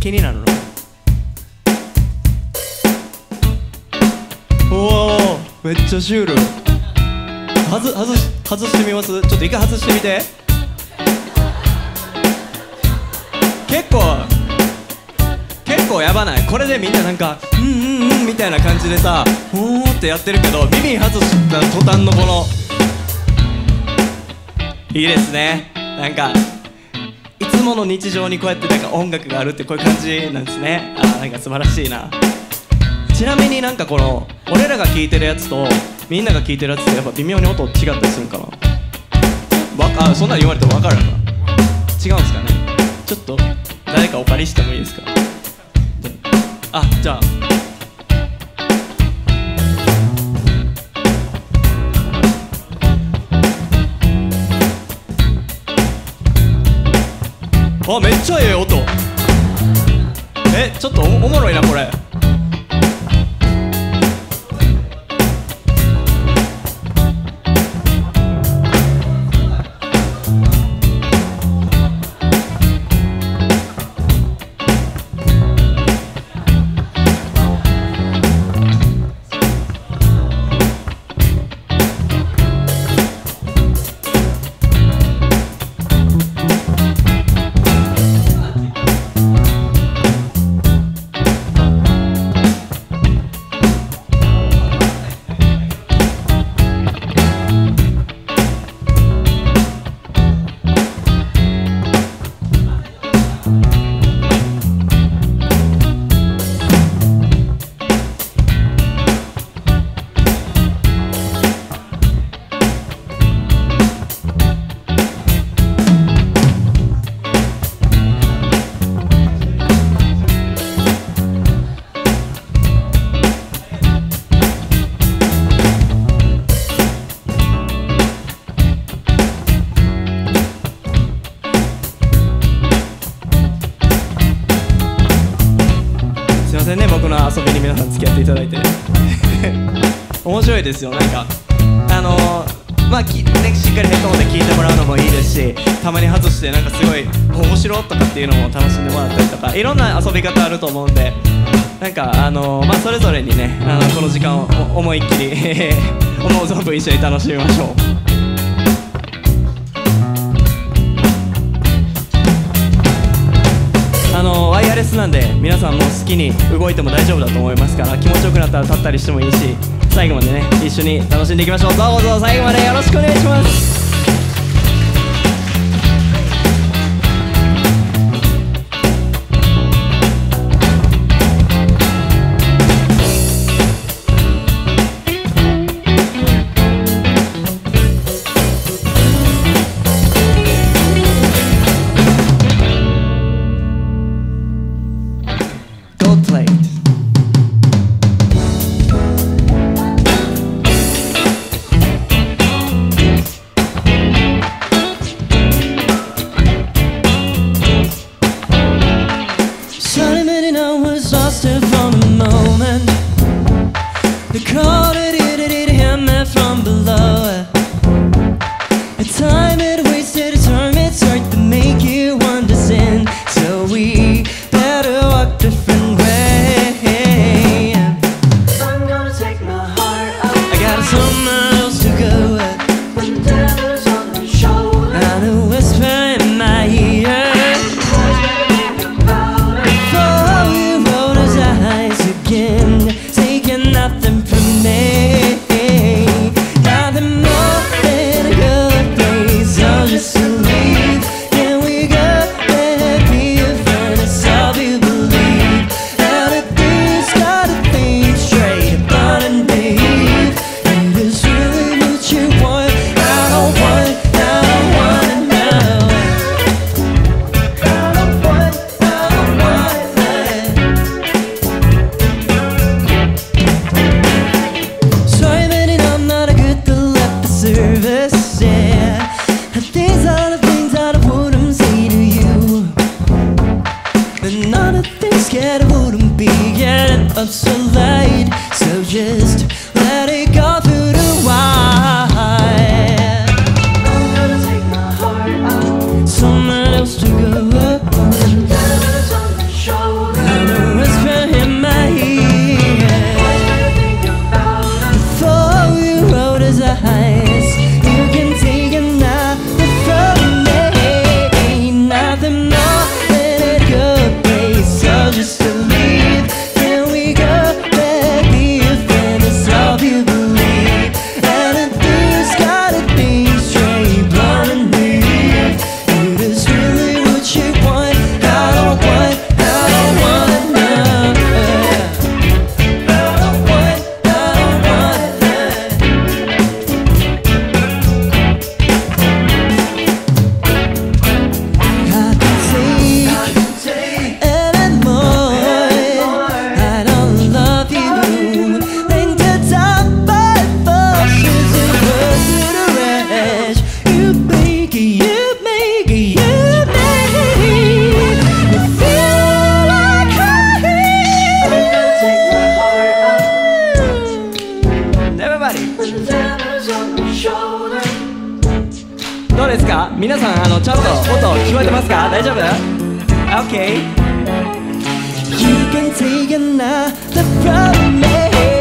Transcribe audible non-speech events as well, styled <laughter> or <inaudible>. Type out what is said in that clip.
気になるの？おおめっちゃシュール。外外し外してみます？ちょっと一回外してみて。結構結構やばない？これでみんななんかうんうんうんみたいな感じでさおーってやってるけど耳外した途端のこのいいですね。なんかもの日常にこうやってなんか音楽があるってこういう感じなんですね。あーなんか素晴らしいな。ちなみになんかこの俺らが聴いてるやつとみんなが聴いてるやつってやっぱ微妙に音違ったりするんかな。わあそんなん言われても分かるかな。違うんすかね。ちょっと誰かお借りしてもいいですか？あじゃあ。あめっちゃええ音。えちょっとおおもろいなこれ。すせんね僕の遊びに皆さん付き合っていただいて。<laughs> 面白いですよなんか。あのー、まあき、ね、しっかりヘッドホンで聞いてもらうのもいいですしたまに外してなんかすごい面白とかっていうのも楽しんでもらったりとかいろんな遊び方あると思うんでなんかあのー、まあそれぞれにねあのこの時間を思いっきり <laughs> 思う存分一緒に楽しみましょう。レスなんで皆さんも好きに動いても大丈夫だと思いますから気持ちよくなったら立ったりしてもいいし最後までね一緒に楽しんでいきましょう。どうぞ最後までよろしくお願いします。nervous. Sin. Everybody どうですか皆さんあのちゃんと音聞こえてますか大丈夫 ?OK You can take another from me